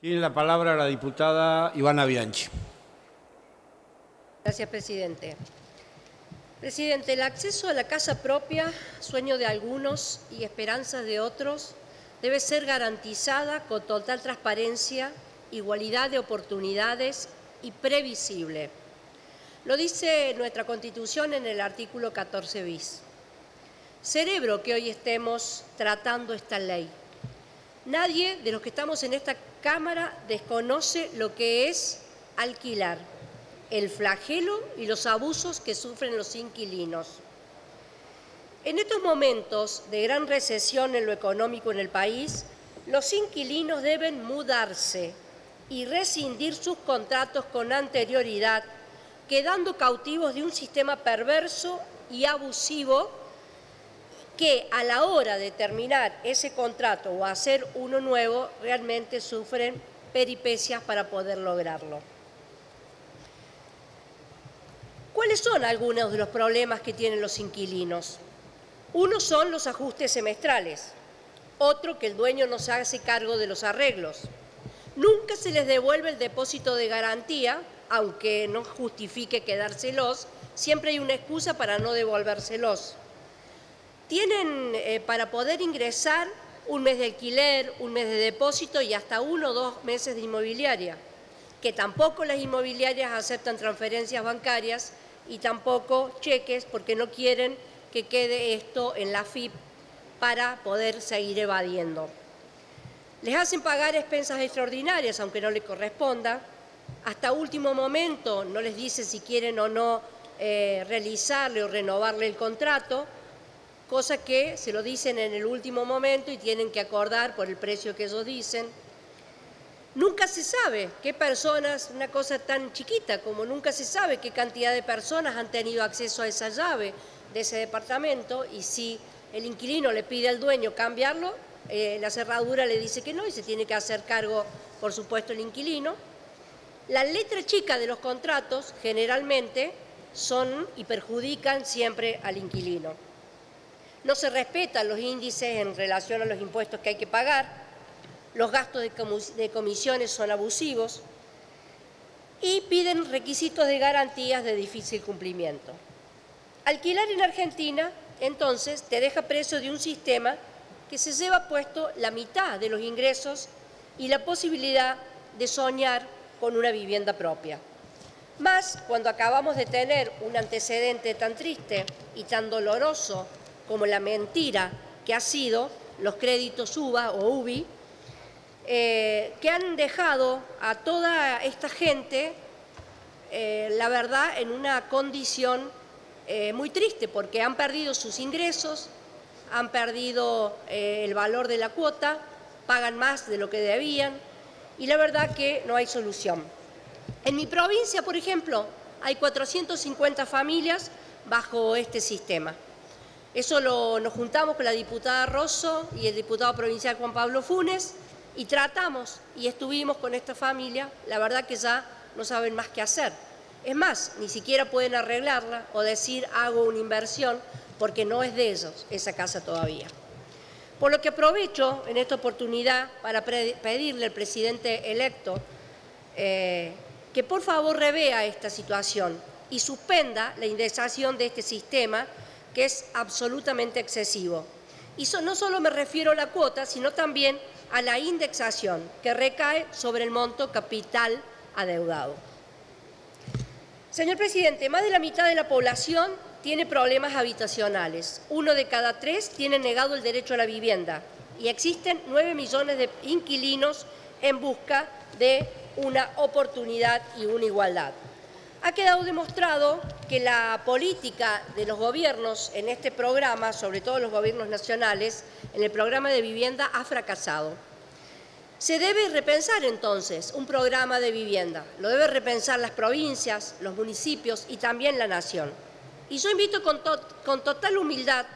Tiene la palabra la diputada Ivana Bianchi. Gracias, presidente. Presidente, el acceso a la casa propia, sueño de algunos y esperanzas de otros, debe ser garantizada con total transparencia, igualdad de oportunidades y previsible. Lo dice nuestra Constitución en el artículo 14 bis. Cerebro que hoy estemos tratando esta ley. Nadie de los que estamos en esta Cámara desconoce lo que es alquilar, el flagelo y los abusos que sufren los inquilinos. En estos momentos de gran recesión en lo económico en el país, los inquilinos deben mudarse y rescindir sus contratos con anterioridad, quedando cautivos de un sistema perverso y abusivo que a la hora de terminar ese contrato o hacer uno nuevo realmente sufren peripecias para poder lograrlo. ¿Cuáles son algunos de los problemas que tienen los inquilinos? Uno son los ajustes semestrales, otro que el dueño no se hace cargo de los arreglos. Nunca se les devuelve el depósito de garantía, aunque no justifique quedárselos, siempre hay una excusa para no devolvérselos tienen eh, para poder ingresar un mes de alquiler, un mes de depósito y hasta uno o dos meses de inmobiliaria, que tampoco las inmobiliarias aceptan transferencias bancarias y tampoco cheques porque no quieren que quede esto en la FIP para poder seguir evadiendo. Les hacen pagar expensas extraordinarias, aunque no les corresponda. Hasta último momento no les dice si quieren o no eh, realizarle o renovarle el contrato cosa que se lo dicen en el último momento y tienen que acordar por el precio que ellos dicen. Nunca se sabe qué personas, una cosa tan chiquita como nunca se sabe qué cantidad de personas han tenido acceso a esa llave de ese departamento y si el inquilino le pide al dueño cambiarlo, eh, la cerradura le dice que no y se tiene que hacer cargo, por supuesto, el inquilino. La letra chica de los contratos generalmente son y perjudican siempre al inquilino no se respetan los índices en relación a los impuestos que hay que pagar, los gastos de comisiones son abusivos y piden requisitos de garantías de difícil cumplimiento. Alquilar en Argentina, entonces, te deja preso de un sistema que se lleva puesto la mitad de los ingresos y la posibilidad de soñar con una vivienda propia. Más cuando acabamos de tener un antecedente tan triste y tan doloroso como la mentira que ha sido los créditos UBA o UBI, eh, que han dejado a toda esta gente, eh, la verdad, en una condición eh, muy triste, porque han perdido sus ingresos, han perdido el valor de la cuota, pagan más de lo que debían, y la verdad que no hay solución. En mi provincia, por ejemplo, hay 450 familias bajo este sistema. Eso lo, nos juntamos con la diputada Rosso y el diputado provincial Juan Pablo Funes y tratamos y estuvimos con esta familia, la verdad que ya no saben más qué hacer. Es más, ni siquiera pueden arreglarla o decir hago una inversión porque no es de ellos esa casa todavía. Por lo que aprovecho en esta oportunidad para pedirle al presidente electo eh, que por favor revea esta situación y suspenda la indexación de este sistema que es absolutamente excesivo. Y no solo me refiero a la cuota, sino también a la indexación que recae sobre el monto capital adeudado. Señor presidente, más de la mitad de la población tiene problemas habitacionales. Uno de cada tres tiene negado el derecho a la vivienda y existen nueve millones de inquilinos en busca de una oportunidad y una igualdad. Ha quedado demostrado que la política de los gobiernos en este programa, sobre todo los gobiernos nacionales, en el programa de vivienda ha fracasado. Se debe repensar entonces un programa de vivienda, lo debe repensar las provincias, los municipios y también la nación. Y yo invito con, total humildad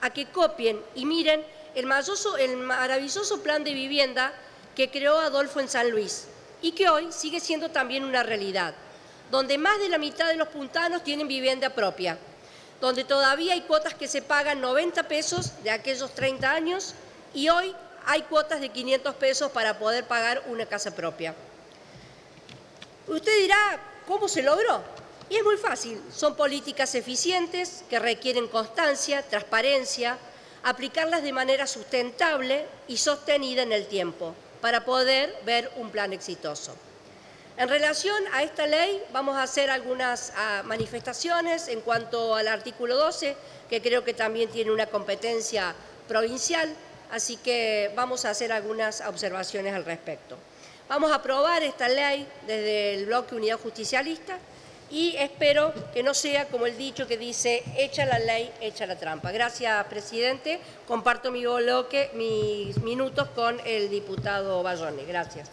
a que copien y miren el maravilloso plan de vivienda que creó Adolfo en San Luis y que hoy sigue siendo también una realidad donde más de la mitad de los puntanos tienen vivienda propia, donde todavía hay cuotas que se pagan 90 pesos de aquellos 30 años y hoy hay cuotas de 500 pesos para poder pagar una casa propia. Usted dirá, ¿cómo se logró? Y es muy fácil, son políticas eficientes que requieren constancia, transparencia, aplicarlas de manera sustentable y sostenida en el tiempo para poder ver un plan exitoso. En relación a esta ley vamos a hacer algunas ah, manifestaciones en cuanto al artículo 12, que creo que también tiene una competencia provincial, así que vamos a hacer algunas observaciones al respecto. Vamos a aprobar esta ley desde el bloque Unidad Justicialista y espero que no sea como el dicho que dice, echa la ley, echa la trampa. Gracias, presidente. Comparto mi bloque, mis minutos con el diputado Bayone. Gracias.